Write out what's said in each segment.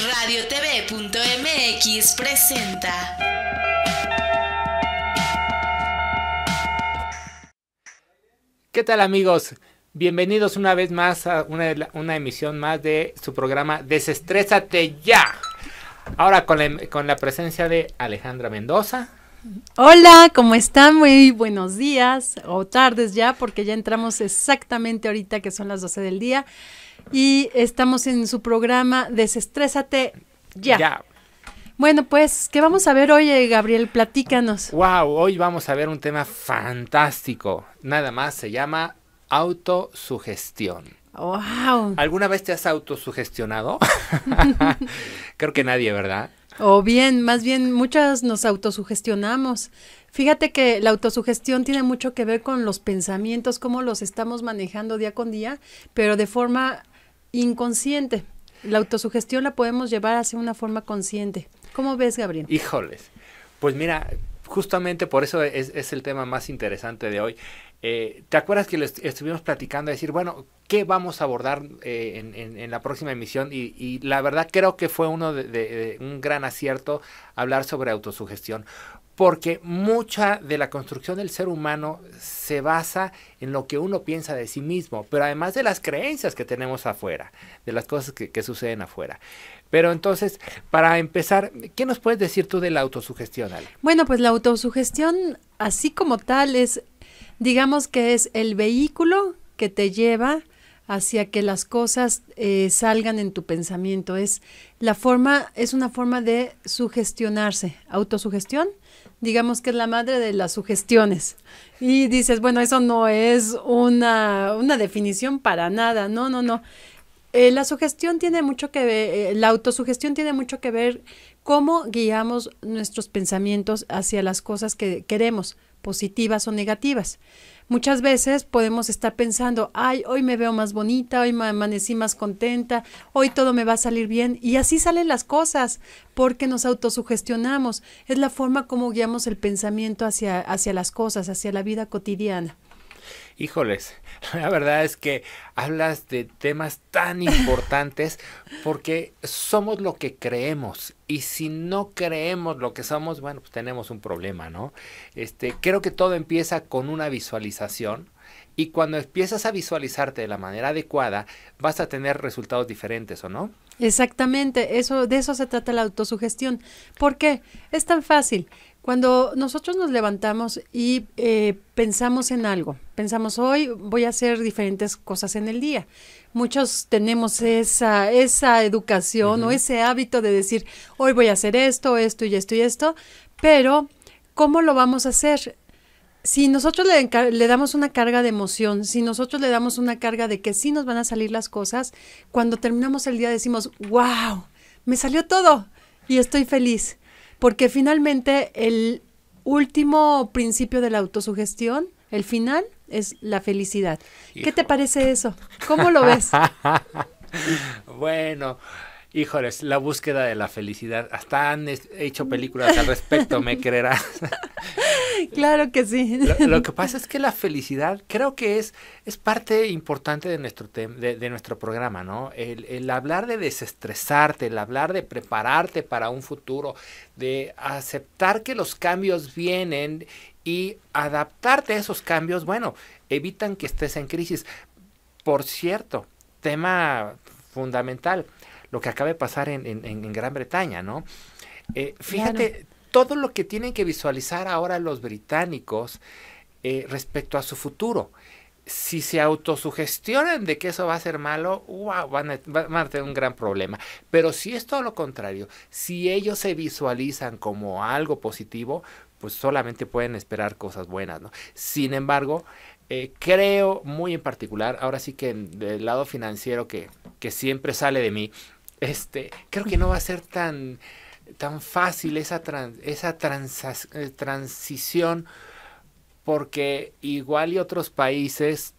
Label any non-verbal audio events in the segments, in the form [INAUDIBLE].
RadioTV.mx presenta. ¿Qué tal amigos? Bienvenidos una vez más a una, una emisión más de su programa Desestrésate ya. Ahora con la, con la presencia de Alejandra Mendoza. Hola, ¿cómo están? Muy buenos días o tardes ya, porque ya entramos exactamente ahorita que son las 12 del día y estamos en su programa Desestrésate ya. Ya. Bueno, pues, ¿qué vamos a ver hoy, eh, Gabriel? Platícanos. Wow, hoy vamos a ver un tema fantástico. Nada más se llama autosugestión. Wow. ¿Alguna vez te has autosugestionado? [LAUGHS] Creo que nadie, ¿verdad? O bien, más bien, muchas nos autosugestionamos. Fíjate que la autosugestión tiene mucho que ver con los pensamientos, cómo los estamos manejando día con día, pero de forma inconsciente. La autosugestión la podemos llevar hacia una forma consciente. ¿Cómo ves, Gabriel? Híjoles. Pues mira, justamente por eso es, el tema más interesante de hoy. Eh, ¿Te acuerdas que les estuvimos platicando? Decir, bueno, ¿qué vamos a abordar eh, en, la próxima emisión? Y, y, la verdad creo que fue uno de, de, de, un gran acierto hablar sobre autosugestión. Porque mucha de la construcción del ser humano se basa en lo que uno piensa de sí mismo, pero además de las creencias que tenemos afuera, de las cosas que, suceden afuera. Pero entonces, para empezar, ¿qué nos puedes decir tú de la autosugestión, Ale? Bueno, pues la autosugestión, así como tal, es, digamos que es el vehículo que te lleva hacia que las cosas eh, salgan en tu pensamiento. Es la forma, es una forma de sugestionarse. Autosugestión, digamos que es la madre de las sugestiones. Y dices, bueno, eso no es una, una definición para nada. No, no, no. Eh, la sugestión tiene mucho que ver, eh, la autosugestión tiene mucho que ver cómo guiamos nuestros pensamientos hacia las cosas que queremos, positivas o negativas. Muchas veces podemos estar pensando, ay, hoy me veo más bonita, hoy me amanecí más contenta, hoy todo me va a salir bien. Y así salen las cosas, porque nos autosugestionamos. Es la forma como guiamos el pensamiento hacia, hacia las cosas, hacia la vida cotidiana. Híjoles, [LAUGHS] la verdad es que hablas de temas tan importantes porque somos lo que creemos y si no creemos lo que somos, bueno, pues tenemos un problema, ¿no? Este, creo que todo empieza con una visualización y cuando empiezas a visualizarte de la manera adecuada, vas a tener resultados diferentes, ¿o no? Exactamente, eso de eso se trata la autosugestión. ¿Por qué? Es tan fácil. Cuando nosotros nos levantamos y eh, pensamos en algo, pensamos hoy voy a hacer diferentes cosas en el día. Muchos tenemos esa, esa educación uh -huh. o ese hábito de decir hoy voy a hacer esto, esto y esto y esto, pero ¿cómo lo vamos a hacer? Si nosotros le, le, damos una carga de emoción, si nosotros le damos una carga de que sí nos van a salir las cosas, cuando terminamos el día decimos, wow, me salió todo y estoy feliz porque finalmente el último principio de la autosugestión, el final, es la felicidad. Hijo. ¿Qué te parece eso? ¿Cómo lo ves? [LAUGHS] bueno, híjoles, la búsqueda de la felicidad. Hasta han hecho películas al respecto, me creerás. [LAUGHS] claro que sí. Lo, lo, que pasa es que la felicidad creo que es, es parte importante de nuestro, de, de nuestro programa, ¿no? El, el, hablar de desestresarte, el hablar de prepararte para un futuro, de aceptar que los cambios vienen y adaptarte a esos cambios, bueno, evitan que estés en crisis. Por cierto, tema fundamental, lo que acaba de pasar en, en, en Gran Bretaña, ¿no? Eh, fíjate, claro. Todo lo que tienen que visualizar ahora los británicos eh, respecto a su futuro. Si se autosugestionan de que eso va a ser malo, wow, van, a, tener un gran problema. Pero si es todo lo contrario, si ellos se visualizan como algo positivo, pues solamente pueden esperar cosas buenas, ¿no? Sin embargo, eh, creo muy en particular, ahora sí que del lado financiero que, que siempre sale de mí, este, creo que no va a ser tan, tan fácil esa, trans, esa eh, transición porque igual y otros países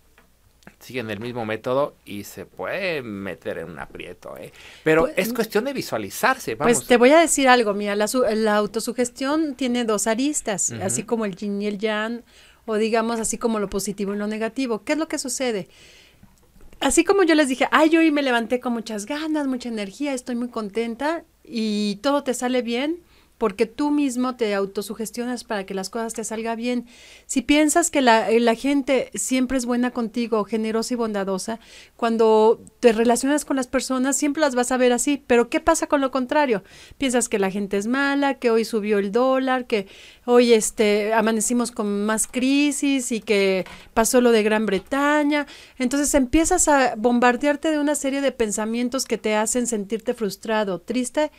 siguen el mismo método y se puede meter en un aprieto, ¿eh? Pero pues, es cuestión de visualizarse, vamos. Pues te voy a decir algo, mira, la, la autosugestión tiene dos aristas, uh -huh. así como el yin y el yang, o digamos así como lo positivo y lo negativo. ¿Qué es lo que sucede? así como yo les dije, ay, yo hoy me levanté con muchas ganas, mucha energía, estoy muy contenta y todo te sale bien, porque tú mismo te autosugestionas para que las cosas te salgan bien. Si piensas que la, eh, la, gente siempre es buena contigo, generosa y bondadosa, cuando te relacionas con las personas siempre las vas a ver así, pero ¿qué pasa con lo contrario? Piensas que la gente es mala, que hoy subió el dólar, que hoy este amanecimos con más crisis y que pasó lo de Gran Bretaña, entonces empiezas a bombardearte de una serie de pensamientos que te hacen sentirte frustrado, triste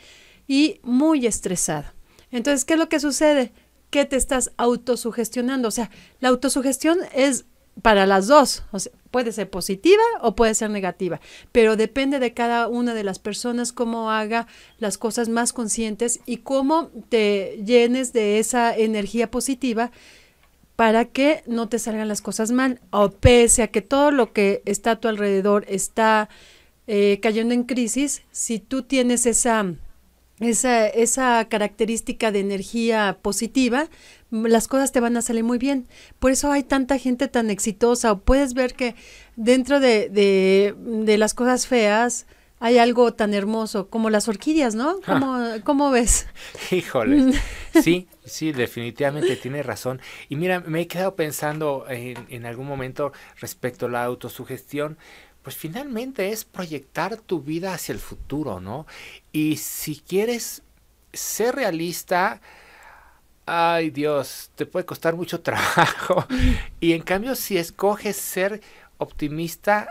y muy estresada. Entonces, ¿qué es lo que sucede? Que te estás autosugestionando. O sea, la autosugestión es para las dos. O sea, puede ser positiva o puede ser negativa, pero depende de cada una de las personas cómo haga las cosas más conscientes y cómo te llenes de esa energía positiva para que no te salgan las cosas mal, o pese a que todo lo que está a tu alrededor está eh, cayendo en crisis, si tú tienes esa esa, esa característica de energía positiva, las cosas te van a salir muy bien. Por eso hay tanta gente tan exitosa. O puedes ver que dentro de, de, de las cosas feas hay algo tan hermoso como las orquídeas, ¿no? ¿Cómo, ¿cómo ves? [LAUGHS] Híjole, sí, sí, definitivamente tiene razón. Y mira, me he quedado pensando en, en algún momento respecto a la autosugestión, pues finalmente es proyectar tu vida hacia el futuro, ¿no? Y si quieres ser realista, ay Dios, te puede costar mucho [LAUGHS] trabajo. Y en cambio, si escoges ser optimista,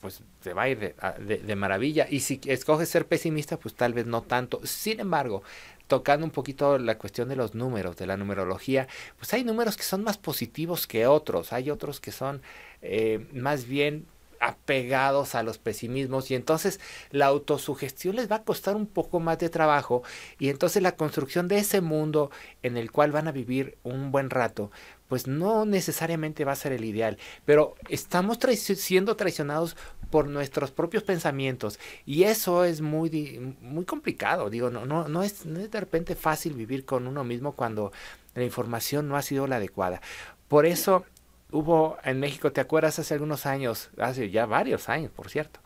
pues te va a ir de, de, maravilla. Y si escoges ser pesimista, pues tal vez no tanto. Sin embargo, tocando un poquito la cuestión de los números, de la numerología, pues hay números que son más positivos que otros. Hay otros que son eh, más bien apegados a los pesimismos y entonces la autosugestión les va a costar un poco más de trabajo y entonces la construcción de ese mundo en el cual van a vivir un buen rato pues no necesariamente va a ser el ideal, pero estamos siendo traicionados por nuestros propios pensamientos y eso es muy muy complicado, digo, no no no es, no es de repente fácil vivir con uno mismo cuando la información no ha sido la adecuada. Por eso hubo en México, ¿te acuerdas hace algunos años, hace ya varios años, por cierto,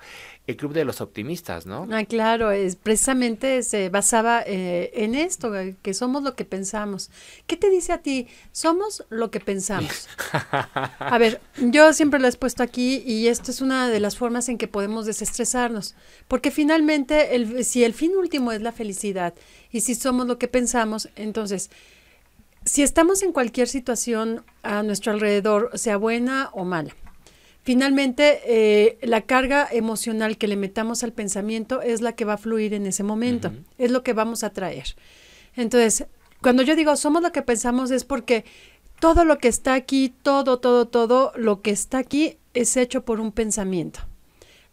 el Club de los Optimistas, ¿no? Ah, claro, es, precisamente se basaba eh, en esto, eh, que somos lo que pensamos. ¿Qué te dice a ti? Somos lo que pensamos. [LAUGHS] A ver, yo siempre lo he puesto aquí y esto es una de las formas en que podemos desestresarnos, porque finalmente, el, si el fin último es la felicidad y si somos lo que pensamos, entonces si estamos en cualquier situación a nuestro alrededor, sea buena o mala, finalmente eh, la carga emocional que le metamos al pensamiento es la que va a fluir en ese momento, es lo que vamos a traer. Entonces, cuando yo digo somos lo que pensamos es porque todo lo que está aquí, todo, todo, todo lo que está aquí es hecho por un pensamiento.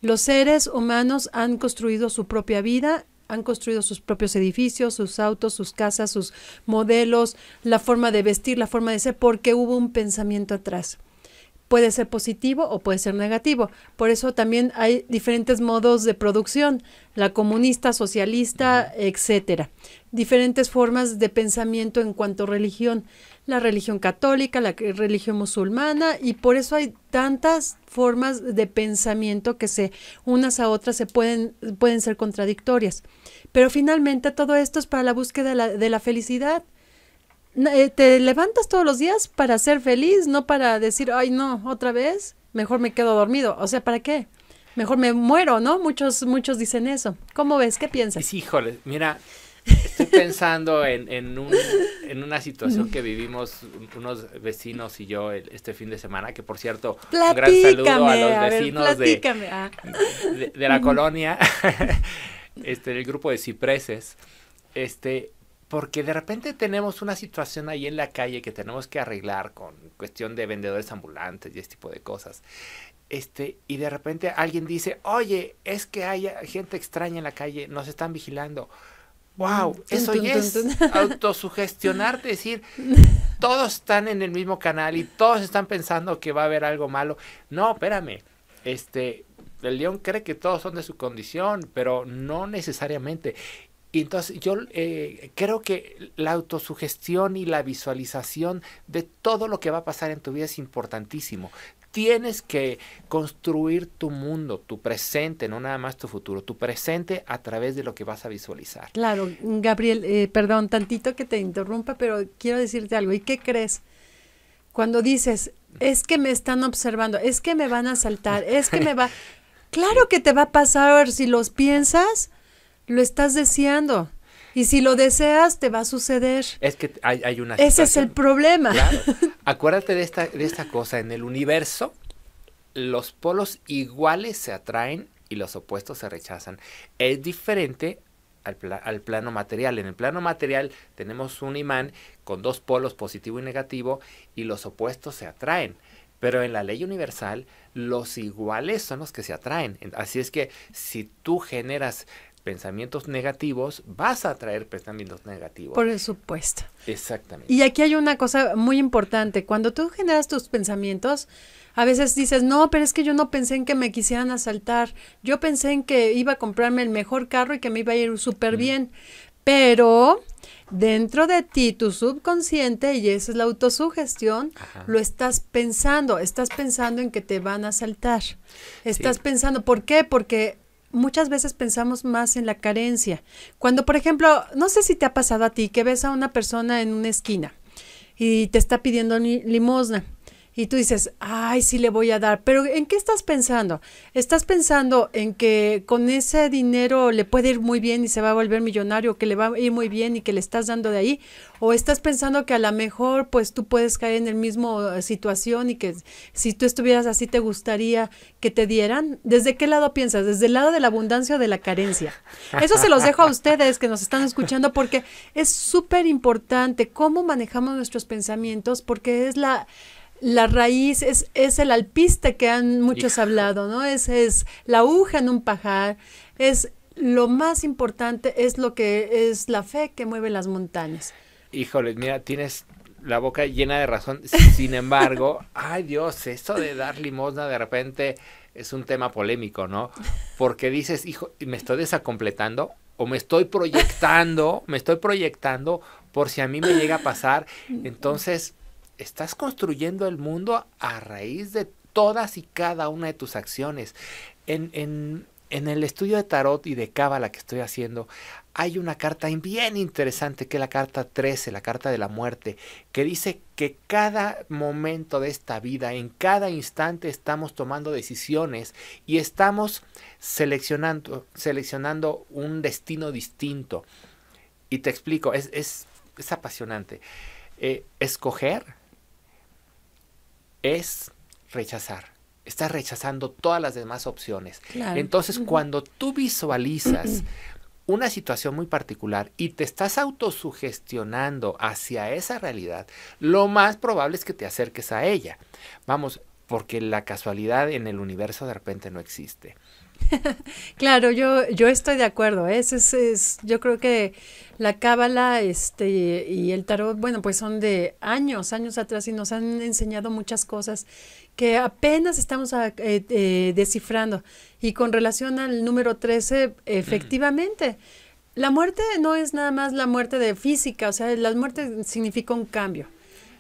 Los seres humanos han construido su propia vida han construido sus propios edificios, sus autos, sus casas, sus modelos, la forma de vestir, la forma de ser, porque hubo un pensamiento atrás. Puede ser positivo o puede ser negativo. Por eso también hay diferentes modos de producción, la comunista, socialista, etcétera. Diferentes formas de pensamiento en cuanto a religión la religión católica, la religión musulmana, y por eso hay tantas formas de pensamiento que se unas a otras se pueden, pueden ser contradictorias. Pero finalmente todo esto es para la búsqueda de la, de la felicidad. Eh, te levantas todos los días para ser feliz, no para decir, ay no, otra vez, mejor me quedo dormido. O sea, ¿para qué? Mejor me muero, ¿no? Muchos, muchos dicen eso. ¿Cómo ves? ¿Qué piensas? Híjole, mira, Estoy pensando en, en, un, en, una situación que vivimos unos vecinos y yo este fin de semana, que por cierto, un gran saludo a los vecinos ah. de, de, la colonia, [LAUGHS] este, el grupo de cipreses, este, porque de repente tenemos una situación ahí en la calle que tenemos que arreglar con cuestión de vendedores ambulantes y este tipo de cosas. Este, y de repente alguien dice, oye, es que hay gente extraña en la calle, nos están vigilando wow, eso ya es [LAUGHS] autosugestionarte, decir, todos están en el mismo canal y todos están pensando que va a haber algo malo. No, espérame, este, el león cree que todos son de su condición, pero no necesariamente. Y entonces yo eh, creo que la autosugestión y la visualización de todo lo que va a pasar en tu vida es importantísimo tienes que construir tu mundo, tu presente, no nada más tu futuro, tu presente a través de lo que vas a visualizar. Claro, Gabriel, eh, perdón, tantito que te interrumpa, pero quiero decirte algo. ¿Y qué crees? Cuando dices, es que me están observando, es que me van a saltar, es que me va... [LAUGHS] Claro que te va a pasar si los piensas, lo estás deseando. Y si lo deseas, te va a suceder. Es que hay, hay una Ese es el problema. Claro. [LAUGHS] Acuérdate de esta, de esta cosa. En el universo, los polos iguales se atraen y los opuestos se rechazan. Es diferente al, al, plano material. En el plano material tenemos un imán con dos polos, positivo y negativo, y los opuestos se atraen. Pero en la ley universal, los iguales son los que se atraen. Así es que si tú generas pensamientos negativos, vas a atraer pensamientos negativos. Por supuesto. Exactamente. Y aquí hay una cosa muy importante. Cuando tú generas tus pensamientos, a veces dices, no, pero es que yo no pensé en que me quisieran asaltar. Yo pensé en que iba a comprarme el mejor carro y que me iba a ir súper bien. Pero dentro de ti, tu subconsciente, y esa es la autosugestión, Ajá. lo estás pensando, estás pensando en que te van a asaltar. Estás sí. pensando, ¿por qué? Porque muchas veces pensamos más en la carencia. Cuando, por ejemplo, no sé si te ha pasado a ti que ves a una persona en una esquina y te está pidiendo limosna y tú dices, ay, sí le voy a dar, pero ¿en qué estás pensando? ¿Estás pensando en que con ese dinero le puede ir muy bien y se va a volver millonario, que le va a ir muy bien y que le estás dando de ahí? ¿O estás pensando que a lo mejor pues tú puedes caer en el mismo situación y que si tú estuvieras así te gustaría que te dieran? ¿Desde qué lado piensas? ¿Desde el lado de la abundancia o de la carencia? Eso se los dejo a ustedes que nos están escuchando porque es súper importante cómo manejamos nuestros pensamientos porque es la la raíz es, es el alpiste que han muchos Hijo. hablado, ¿no? Es, es la aguja en un pajar, es lo más importante, es lo que es la fe que mueve las montañas. Híjole, mira, tienes la boca llena de razón. [LAUGHS] Sin embargo, ay Dios, esto de dar limosna de repente es un tema polémico, ¿no? Porque dices, hijo, me estoy desacompletando o me estoy proyectando, me estoy proyectando por si a mí me llega a pasar. [LAUGHS] Entonces, estás construyendo el mundo a raíz de todas y cada una de tus acciones. En, en, en el estudio de tarot y de cábala que estoy haciendo, hay una carta bien interesante que es la carta 13, la carta de la muerte, que dice que cada momento de esta vida, en cada instante estamos tomando decisiones y estamos seleccionando, seleccionando un destino distinto. Y te explico, es, es, es apasionante. Eh, escoger es rechazar. Estás rechazando todas las demás opciones. Claro. Entonces, uh -huh. cuando tú visualizas [CLEARS THROAT] una situación muy particular y te estás autosugestionando hacia esa realidad, lo más probable es que te acerques a ella. Vamos, porque la casualidad en el universo de repente no existe. [LAUGHS] claro, yo, yo estoy de acuerdo. ¿eh? Es, es, yo creo que la cábala este, y el tarot, bueno, pues son de años, años atrás y nos han enseñado muchas cosas que apenas estamos a, eh, eh, descifrando. Y con relación al número 13, efectivamente, la muerte no es nada más la muerte de física, o sea, la muerte significa un cambio.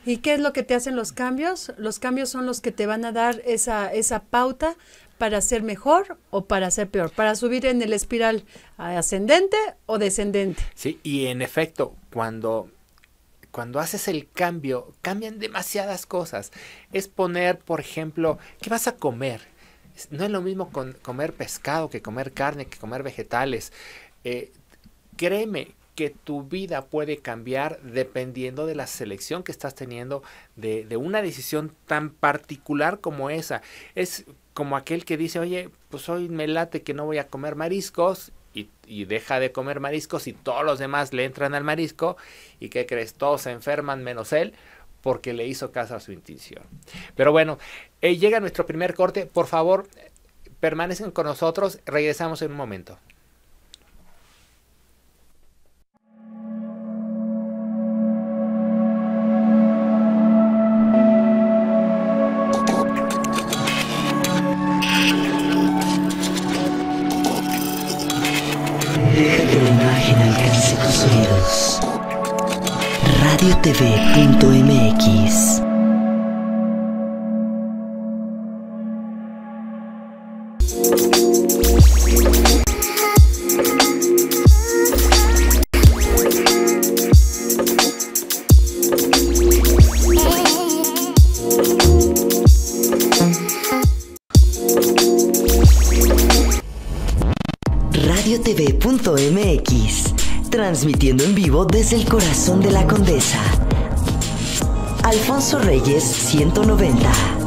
¿Y qué es lo que te hacen los cambios? Los cambios son los que te van a dar esa, esa pauta para ser mejor o para ser peor, para subir en el espiral ascendente o descendente. Sí, y en efecto, cuando cuando haces el cambio, cambian demasiadas cosas. Es poner, por ejemplo, ¿qué vas a comer? No es lo mismo comer pescado que comer carne, que comer vegetales. Eh, créeme que tu vida puede cambiar dependiendo de la selección que estás teniendo de, de, una decisión tan particular como esa. Es como aquel que dice, oye, pues hoy me late que no voy a comer mariscos y, y, deja de comer mariscos y todos los demás le entran al marisco y ¿qué crees? Todos se enferman menos él porque le hizo caso a su intuición. Pero bueno, eh, llega nuestro primer corte. Por favor, permanecen con nosotros. Regresamos en un momento. radiotv.mx transmitiendo en vivo desde el corazón de la condesa. Alfonso Reyes 190.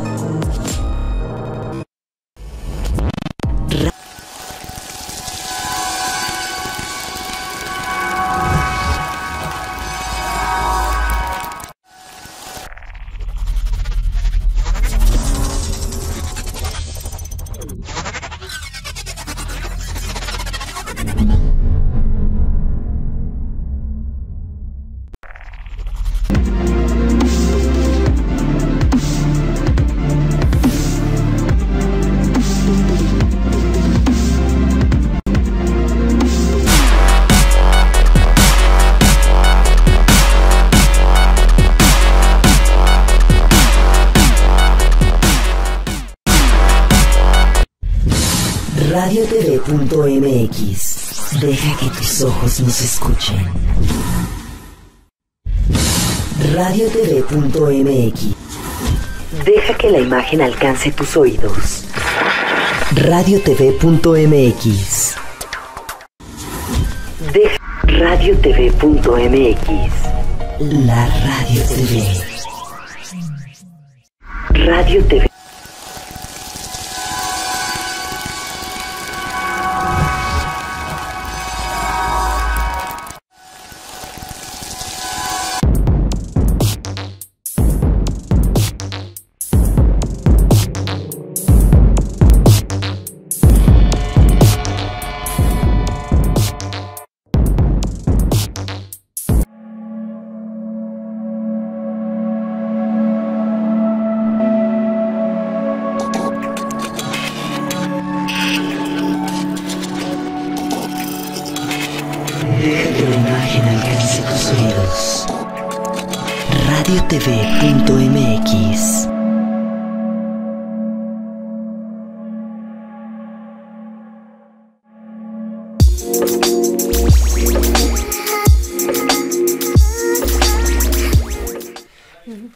radiotv.mx. Deja que tus ojos nos escuchen. radiotv.mx. Deja que la imagen alcance tus oídos. radiotv.mx. Deja radiotv.mx. La Radio TV. Radio TV.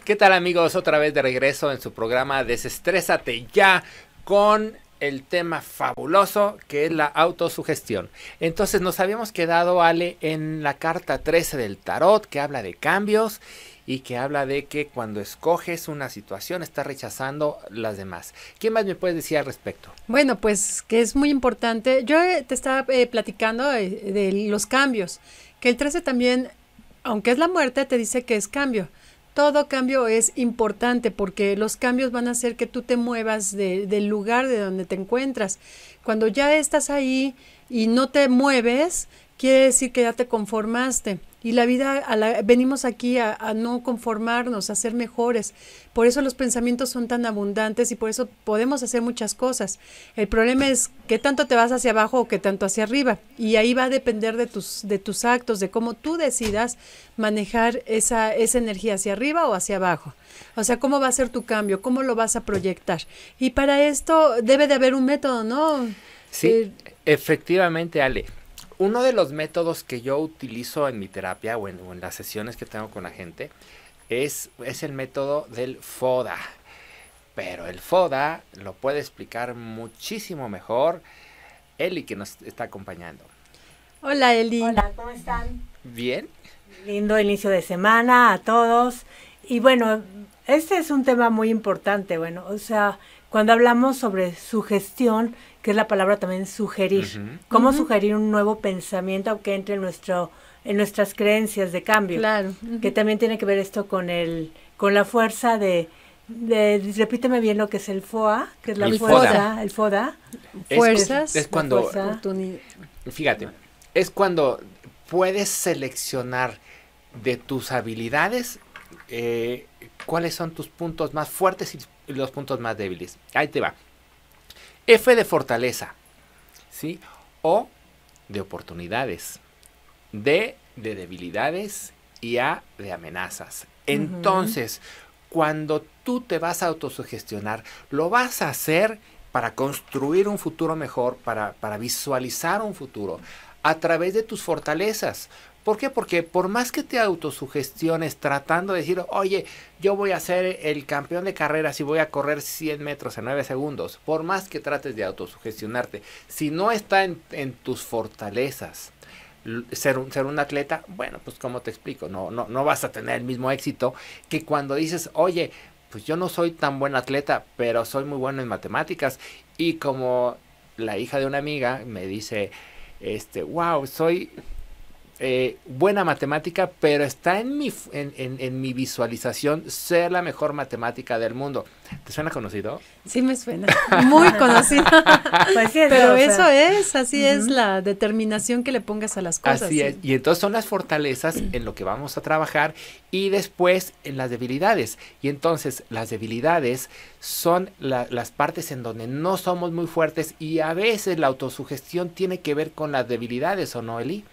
¿Qué tal amigos? Otra vez de regreso en su programa Desestrésate ya con el tema fabuloso que es la autosugestión. Entonces nos habíamos quedado, Ale, en la carta 13 del tarot que habla de cambios y que habla de que cuando escoges una situación estás rechazando las demás. ¿Qué más me puedes decir al respecto? Bueno, pues que es muy importante. Yo eh, te estaba eh, platicando de, de los cambios, que el 13 también, aunque es la muerte, te dice que es cambio todo cambio es importante porque los cambios van a hacer que tú te muevas de, del lugar de donde te encuentras. Cuando ya estás ahí y no te mueves, quiere decir que ya te conformaste. Y la vida, a la, venimos aquí a, a, no conformarnos, a ser mejores. Por eso los pensamientos son tan abundantes y por eso podemos hacer muchas cosas. El problema es qué tanto te vas hacia abajo o qué tanto hacia arriba. Y ahí va a depender de tus, de tus actos, de cómo tú decidas manejar esa, esa energía hacia arriba o hacia abajo. O sea, cómo va a ser tu cambio, cómo lo vas a proyectar. Y para esto debe de haber un método, ¿no? Sí, eh, efectivamente, Ale uno de los métodos que yo utilizo en mi terapia o en, o en, las sesiones que tengo con la gente es, es el método del FODA. Pero el FODA lo puede explicar muchísimo mejor Eli que nos está acompañando. Hola Eli. Hola, ¿cómo están? Bien. Lindo inicio de semana a todos. Y bueno, este es un tema muy importante. Bueno, o sea, cuando hablamos sobre sugestión, que es la palabra también sugerir. Uh -huh. Cómo uh -huh. sugerir un nuevo pensamiento que entre en nuestro en nuestras creencias de cambio. Claro. Uh -huh. Que también tiene que ver esto con el con la fuerza de, de repíteme bien lo que es el FOA, que es la el fuerza, FODA. el FODA. Fuerzas. Es, es cuando fuerza. fíjate, es cuando puedes seleccionar de tus habilidades eh, cuáles son tus puntos más fuertes y los puntos más débiles. Ahí te va. F de fortaleza, ¿sí? O de oportunidades. D de debilidades y A de amenazas. Entonces, uh -huh. cuando tú te vas a autosugestionar, lo vas a hacer para construir un futuro mejor, para, para visualizar un futuro a través de tus fortalezas. ¿Por qué? Porque por más que te autosugestiones tratando de decir, oye, yo voy a ser el campeón de carreras y voy a correr 100 metros en 9 segundos, por más que trates de autosugestionarte, si no está en, en tus fortalezas, ser un, ser un atleta, bueno, pues como te explico, no, no, no vas a tener el mismo éxito que cuando dices, oye, pues yo no soy tan buen atleta, pero soy muy bueno en matemáticas. Y como la hija de una amiga me dice, este, wow, soy eh, buena matemática, pero está en mi, en, en, mi visualización ser la mejor matemática del mundo. ¿Te suena conocido? Sí, me suena. Muy conocido. [LAUGHS] pues sí, pero eso es, así es la determinación que le pongas a las cosas. Así es. Y entonces son las fortalezas en lo que vamos a trabajar y después en las debilidades. Y entonces las debilidades son las partes en donde no somos muy fuertes y a veces la autosugestión tiene que ver con las debilidades, ¿o no, Eli?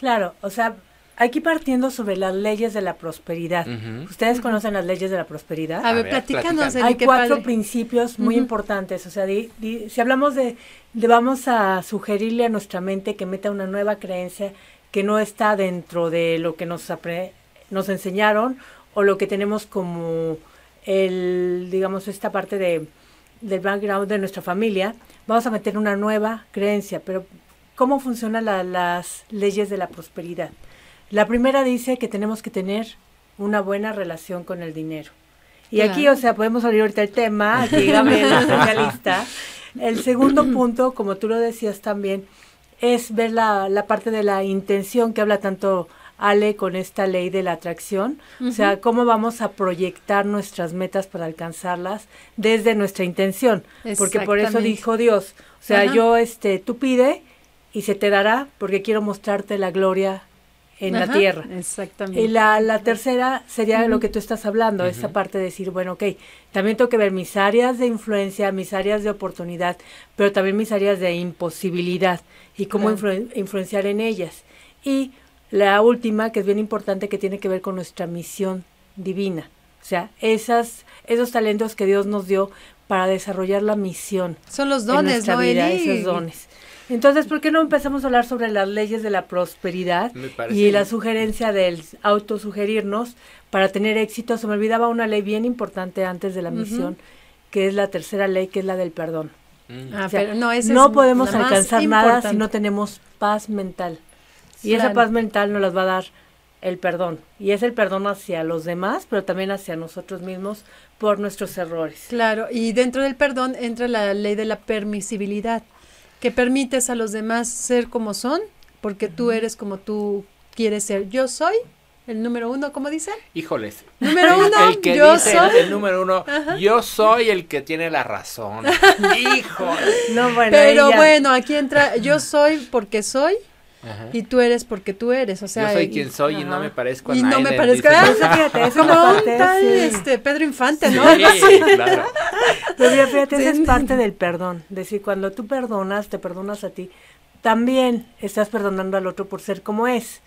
Claro, o sea, aquí partiendo sobre las leyes de la prosperidad. ¿Ustedes conocen las leyes de la prosperidad? A ver, platícanos. Hay cuatro principios muy importantes. O sea, si hablamos de, de, vamos a sugerirle a nuestra mente que meta una nueva creencia que no está dentro de lo que nos, nos enseñaron o lo que tenemos como el, digamos, esta parte de, del background de nuestra familia, vamos a meter una nueva creencia, pero cómo funcionan las leyes de la prosperidad. La primera dice que tenemos que tener una buena relación con el dinero. Y aquí, o sea, podemos abrir ahorita el tema, [LAUGHS] aquí Gabriel, especialista. El segundo punto, como tú lo decías también, es ver la, la, parte de la intención que habla tanto Ale con esta ley de la atracción. O sea, cómo vamos a proyectar nuestras metas para alcanzarlas desde nuestra intención. Porque por eso dijo Dios. O sea, yo, este, tú pide y se te dará porque quiero mostrarte la gloria en la tierra. Exactamente. Y la, la tercera sería lo que tú estás hablando, esa parte de decir, bueno, ok, también tengo que ver mis áreas de influencia, mis áreas de oportunidad, pero también mis áreas de imposibilidad y cómo influenciar en ellas. Y la última, que es bien importante, que tiene que ver con nuestra misión divina. O sea, esas, esos talentos que Dios nos dio para desarrollar la misión. Son los dones, en vida, esos dones. Entonces, ¿por qué no empezamos a hablar sobre las leyes de la prosperidad y la sugerencia del autosugerirnos para tener éxito? Se me olvidaba una ley bien importante antes de la misión, que es la tercera ley, que es la del perdón. Mm. Ah, pero no, no podemos alcanzar nada si no tenemos paz mental. Y esa paz mental nos las va a dar el perdón. Y es el perdón hacia los demás, pero también hacia nosotros mismos por nuestros errores. Claro, y dentro del perdón entra la ley de la permisibilidad que permites a los demás ser como son, porque tú eres como tú quieres ser. Yo soy el número uno, ¿cómo dicen? Híjoles. Número uno, el que yo dice soy. El, número uno, yo soy el que tiene la razón. [LAUGHS] Híjole. No, bueno, Pero bueno, aquí entra, yo soy porque soy. Y tú eres porque tú eres, o sea. Yo soy quien soy y no me parezco a Y no me parezco a fíjate, es como un tal este, Pedro Infante, ¿no? Sí, claro. Pero fíjate, esa es parte del perdón. Decir, cuando tú perdonas, te perdonas a ti, también estás perdonando al otro por ser como es.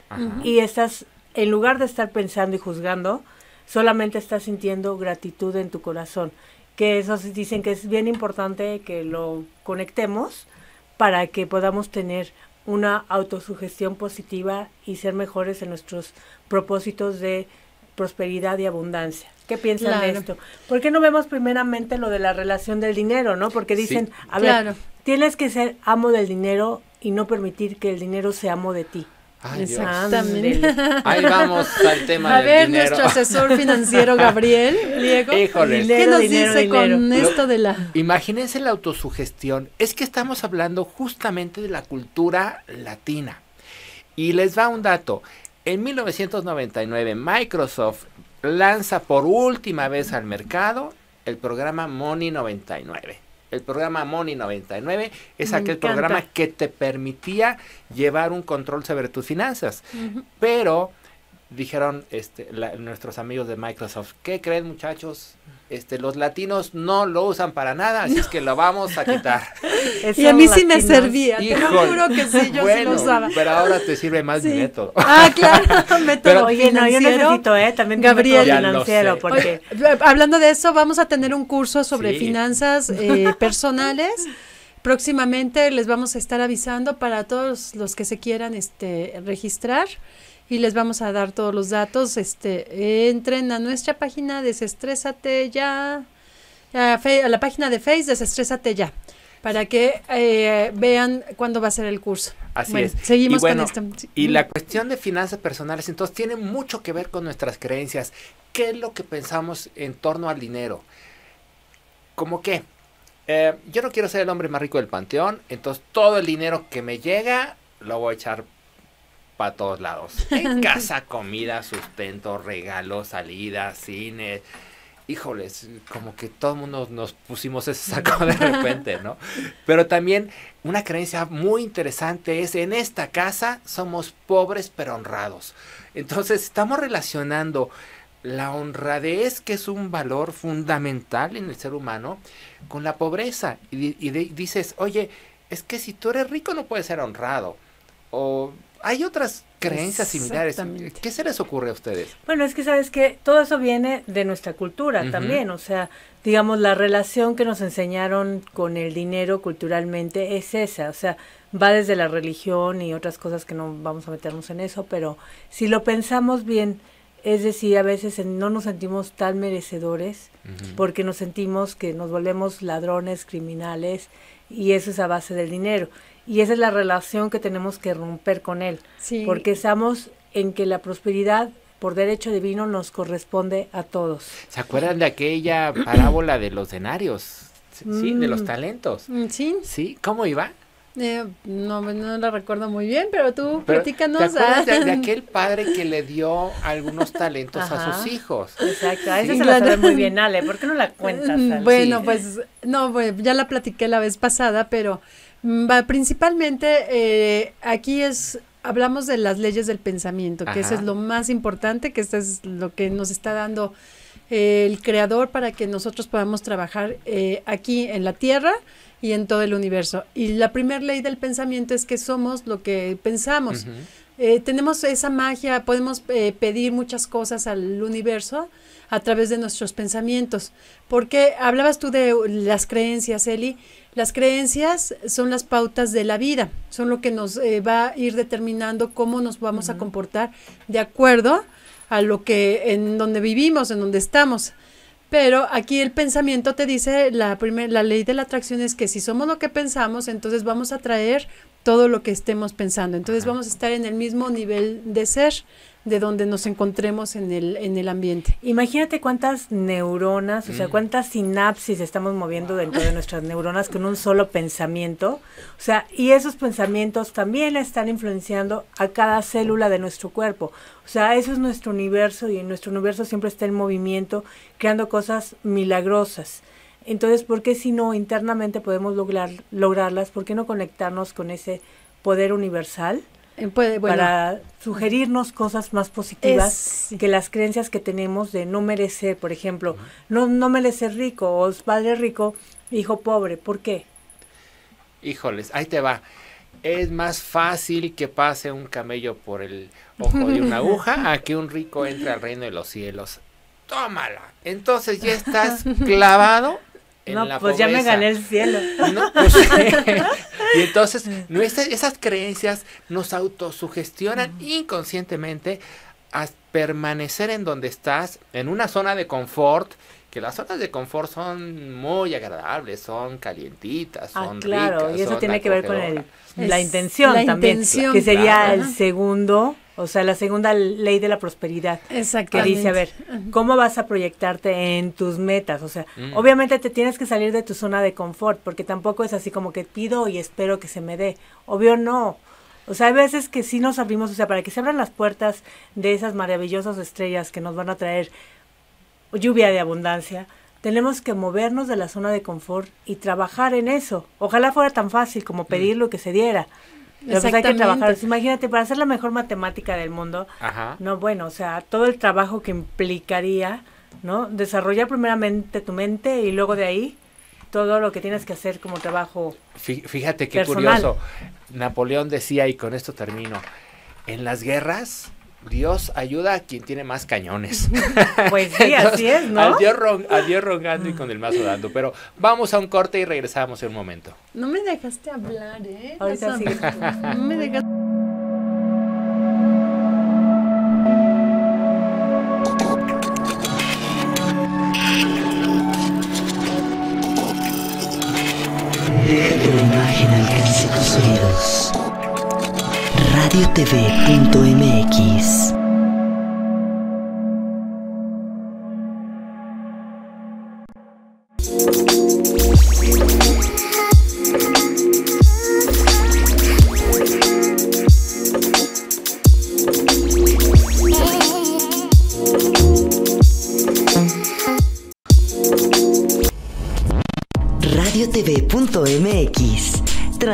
Y estás, en lugar de estar pensando y juzgando, solamente estás sintiendo gratitud en tu corazón. Que eso dicen que es bien importante que lo conectemos para que podamos tener una autosugestión positiva y ser mejores en nuestros propósitos de prosperidad y abundancia. ¿Qué piensan de esto? ¿Por qué no vemos primeramente lo de la relación del dinero, no? Porque dicen, a ver, tienes que ser amo del dinero y no permitir que el dinero sea amo de ti. Exactamente. Ahí vamos al tema a ver, nuestro asesor [LAUGHS] financiero Gabriel Diego. ¿Qué nos dice con esto de la Imagínense la autosugestión. Es que estamos hablando justamente de la cultura latina. Y les va un dato. En 1999 Microsoft lanza por última vez al mercado el programa Money 99. El programa Money 99 es aquel programa que te permitía llevar un control sobre tus finanzas. Pero dijeron este, la- nuestros amigos de Microsoft, ¿qué creen muchachos? Este, los latinos no lo usan para nada, así es que lo vamos a quitar. [LAUGHS] Y a mí sí me servía, te lo juro que sí, yo sí lo usaba. Pero ahora te sirve más mi método. [LAUGHS] Ah, claro, [LAUGHS] método Pero- Oye, no, yo financiero. necesito, ¿eh? También Gabriel. financiero, porque... Oye, hablando de eso, vamos a tener un curso sobre Sí. finanzas eh, personales. Próximamente les vamos a estar avisando para todos los que se quieran este, registrar y les vamos a dar todos los datos. Este, entren a nuestra página Desestrésate ya, a, fe- a la página de Face Desestrésate ya, para que eh, vean cuándo va a ser el curso. Así Bueno, es. Seguimos y bueno, con esto. Y la cuestión de finanzas personales, entonces, tiene mucho que ver con nuestras creencias. ¿Qué es lo que pensamos en torno al dinero? ¿Cómo qué? Eh, yo no quiero ser el hombre más rico del panteón, entonces todo el dinero que me llega lo voy a echar para todos lados. [LAUGHS] En casa, comida, sustento, regalos, salidas, cine. Híjoles, como que todo el mundo nos pusimos ese saco de repente, ¿no? Pero también una creencia muy interesante es en esta casa somos pobres pero honrados. Entonces estamos relacionando la honradez, que es un valor fundamental en el ser humano, con la pobreza. Y, di- y de- dices, oye, es que si tú eres rico no puedes ser honrado. O hay otras creencias similares. ¿Qué se les ocurre a ustedes? Bueno, es que sabes que todo eso viene de nuestra cultura también, o sea, digamos, la relación que nos enseñaron con el dinero culturalmente es esa, o sea, va desde la religión y otras cosas que no vamos a meternos en eso, pero si lo pensamos bien, es decir, a veces no nos sentimos tan merecedores porque nos sentimos que nos volvemos ladrones, criminales, y eso es a base del dinero. Y esa es la relación que tenemos que romper con él, Sí. porque estamos en que la prosperidad por derecho divino nos corresponde a todos. ¿Se acuerdan de aquella [CLEARS THROAT] parábola de los denarios? Sí, de los Mm. talentos. Mm, Sí, ¿Sí? ¿Cómo iba? eh, no, no la recuerdo muy bien, pero tú Pero, platícanos. ¿Te acuerdas de, de [LAUGHS] aquel padre que le dio algunos talentos a sus hijos? Exacto, a esa Sí, se la sabe muy bien Ale, ¿por qué no la cuentas? Mm, Ale? Bueno, Sí. pues no, bueno, ya la platiqué la vez pasada, pero principalmente eh, aquí es hablamos de las leyes del pensamiento, que eso es lo más importante, que esto es lo que nos está dando eh, el creador para que nosotros podamos trabajar eh, aquí en la Tierra y en todo el universo. Y la primera ley del pensamiento es que somos lo que pensamos. Eh, tenemos esa magia, podemos pedir muchas cosas al universo a través de nuestros pensamientos. Porque hablabas tú de las creencias, Eli. Las creencias son las pautas de la vida, son lo que nos eh, va a ir determinando cómo nos vamos a comportar de acuerdo a lo que en donde vivimos, en donde estamos. Pero aquí el pensamiento te dice, la, primer, la ley de la atracción es que si somos lo que pensamos, entonces vamos a traer todo lo que estemos pensando. Entonces Ajá. vamos a estar en el mismo nivel de ser de donde nos encontremos en el, en el ambiente. Imagínate cuántas neuronas, o sea, Mm. cuántas sinapsis estamos moviendo dentro de nuestras neuronas con un solo pensamiento. O sea, y esos pensamientos también están influenciando a cada célula de nuestro cuerpo. O sea, eso es nuestro universo y en nuestro universo siempre está en movimiento, creando cosas milagrosas. Entonces, ¿por qué si no internamente podemos lograr, lograrlas? ¿Por qué no conectarnos con ese poder universal? Eh, puede- bueno, para sugerirnos cosas más positivas Es- que las creencias que tenemos de no merecer, por ejemplo, no, no merecer rico, o es padre rico, hijo pobre, ¿por qué? Híjoles, ahí te va. Es más fácil que pase un camello por el ojo de una aguja a que un rico entre al reino de los cielos. Tómala. Entonces ya estás [LAUGHS] clavado en no, la pues ya me gané el cielo. No, pues, [LAUGHS] [LAUGHS] y entonces nuestras, esas creencias nos autosugestionan inconscientemente a permanecer en donde estás, en una zona de confort, que las zonas de confort son muy agradables, son calientitas, Ah, son claro, ricas, y eso son tiene que ver con el, la intención la también, intención, que sería claro. el segundo, o sea, la segunda ley de la prosperidad. que dice, a ver, ¿cómo vas a proyectarte en tus metas? O sea, Mm. obviamente te tienes que salir de tu zona de confort, porque tampoco es así como que pido y espero que se me dé. Obvio no. O sea, hay veces que sí nos abrimos, o sea, para que se abran las puertas de esas maravillosas estrellas que nos van a traer lluvia de abundancia, tenemos que movernos de la zona de confort y trabajar en eso. Ojalá fuera tan fácil como pedirlo que se diera. Pero pues hay que trabajar. Imagínate, para hacer la mejor matemática del mundo, Ajá. no, bueno, o sea, todo el trabajo que implicaría, ¿no? Desarrollar primeramente tu mente y luego de ahí todo lo que tienes que hacer como trabajo. Fí- Fíjate qué Personal. curioso. Napoleón decía, y con esto termino, en las guerras Dios ayuda a quien tiene más cañones. [LAUGHS] Pues sí, así es, ¿no? Al Dios, ron- rongando y con el mazo dando. Pero vamos a un corte y regresamos en un momento. No me dejaste hablar, ¿eh? Ahorita Las- sigue. No me dejaste. Imagen alcance tus oídos. Radiotv.mx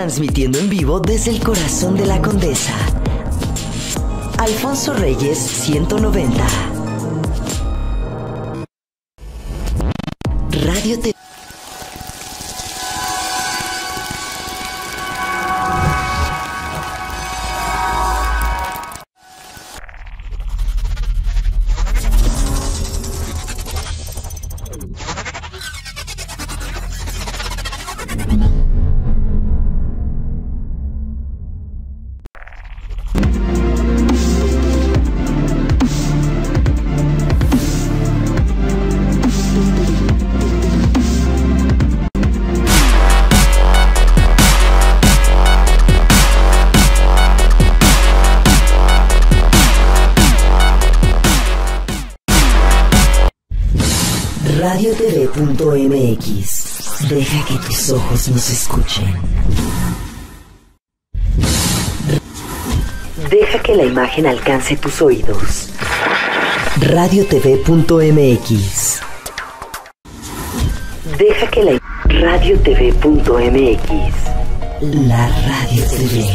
Transmitiendo en vivo desde el corazón de la Condesa. Alfonso Reyes 190. Radio T. Radiotv.mx Deja que tus ojos nos escuchen. Deja que la imagen alcance tus oídos. Radiotv.mx Deja que la Radiotv.mx La Radio TV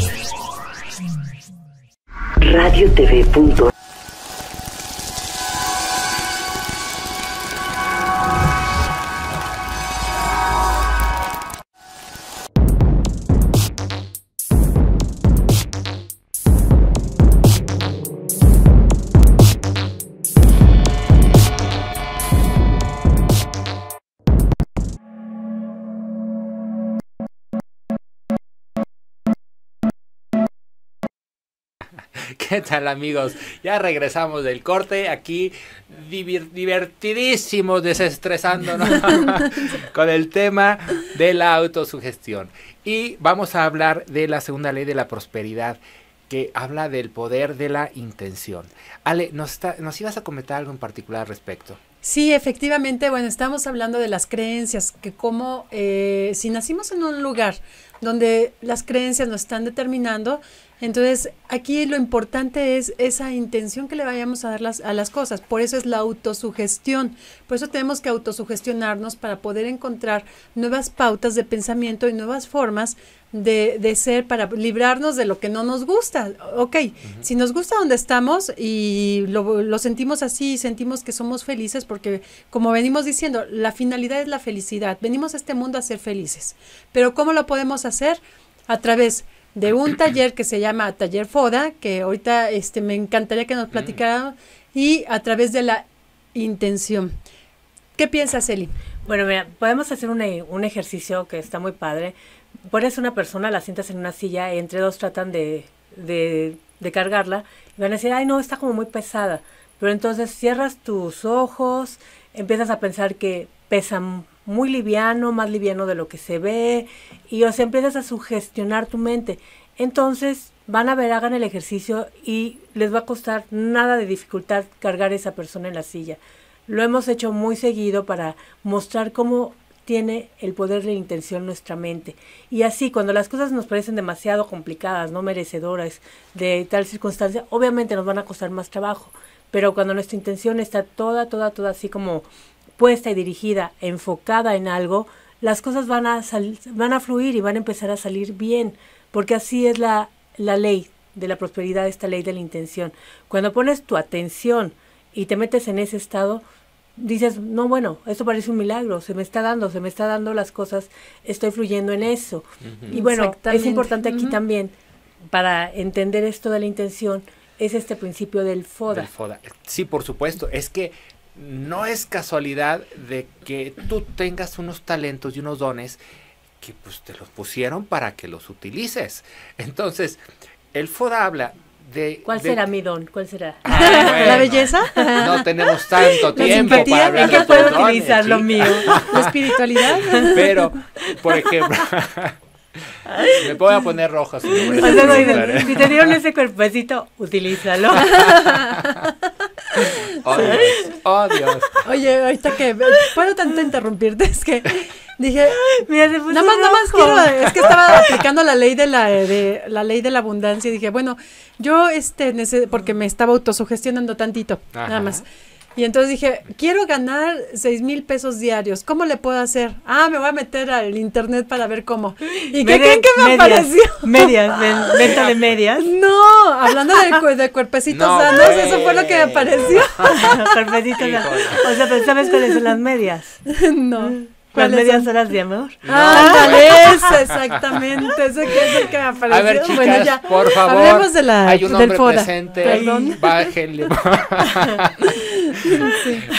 Radiotv. ¿Qué tal amigos? Ya regresamos del corte aquí divertidísimos, desestresándonos [LAUGHS] con el tema de la autosugestión. Y vamos a hablar de la segunda ley de la prosperidad que habla del poder de la intención. Ale, nos, está- nos ibas a comentar algo en particular al respecto. Sí, efectivamente, bueno, estamos hablando de las creencias, que como eh, si nacimos en un lugar donde las creencias nos están determinando, entonces aquí lo importante es esa intención que le vayamos a dar las, a las cosas, por eso es la autosugestión, por eso tenemos que autosugestionarnos para poder encontrar nuevas pautas de pensamiento y nuevas formas de, de ser para librarnos de lo que no nos gusta. Ok, si nos gusta donde estamos y lo, lo sentimos así, sentimos que somos felices, porque como venimos diciendo, la finalidad es la felicidad. Venimos a este mundo a ser felices. Pero ¿cómo lo podemos hacer? A través de un [CLEARS THROAT] taller que se llama Taller Foda, que ahorita este, me encantaría que nos platicara, y a través de la intención. ¿Qué piensas, Eli? Bueno, mira, podemos hacer un, un ejercicio que está muy padre. Pones una persona, la sientas en una silla, y entre dos tratan de, de, cargarla, y van a decir, ay, no, está como muy pesada. Pero entonces cierras tus ojos, empiezas a pensar que pesa muy liviano, más liviano de lo que se ve, y o sea, empiezas a sugestionar tu mente. Entonces, van a ver, hagan el ejercicio y les va a costar nada de dificultad cargar esa persona en la silla. Lo hemos hecho muy seguido para mostrar cómo tiene el poder de la intención nuestra mente. Y así, cuando las cosas nos parecen demasiado complicadas, no merecedoras de tal circunstancia, obviamente nos van a costar más trabajo. Pero cuando nuestra intención está toda, toda, toda así como puesta y dirigida, enfocada en algo, las cosas van a, sal- van a fluir y van a empezar a salir bien, porque así es la la ley de la prosperidad, esta ley de la intención. Cuando pones tu atención y te metes en ese estado, dices, no, bueno, esto parece un milagro, se me está dando, se me está dando las cosas, estoy fluyendo en eso. Y bueno, es importante aquí también, para entender esto de la intención, es este principio del FODA. Del FODA. Sí, por supuesto. Es que no es casualidad de que tú tengas unos talentos y unos dones que pues te los pusieron para que los utilices. Entonces, el FODA habla de... ¿Cuál de- será mi don? ¿Cuál será? Ah, [LAUGHS] bueno, ¿La belleza? No tenemos tanto ¿La tiempo simpatía? para hablar ¿En de qué puedo dones, utilizar lo mío? [LAUGHS] ¿La espiritualidad? Pero, por ejemplo, [LAUGHS] me voy a poner rojo si me voy a no, ¿eh? si te dieron ese cuerpecito, utilízalo. Oh, Dios. Oh, Dios. Oye, ahorita que puedo tanto interrumpirte, es que dije, Mira, se puso nada más, nada más quiero, es que estaba [LAUGHS] aplicando la ley de la, de la ley de la abundancia y dije, bueno, yo este, porque me estaba autosugestionando tantito, Ajá. nada más. Y entonces dije, quiero ganar seis mil pesos diarios, ¿cómo le puedo hacer? Ah, me voy a meter al internet para ver cómo. ¿Y qué creen que me medias, apareció? Medias, [LAUGHS] ven- venta de medias. No, hablando de, de cuerpecitos No, sanos, eso fue lo que me [LAUGHS] apareció. Cuerpecitos. Híjole. O sea, pero ¿sabes cuáles son las medias? no. ¿Cuáles medias son? horas de amor. [LAUGHS] Ándale, exactamente, ese que es el que me apareció. A ver, chicas, bueno, ya, por favor. Hablemos de la, hay un del hombre FODA. presente. Perdón. Bájenle. [LAUGHS]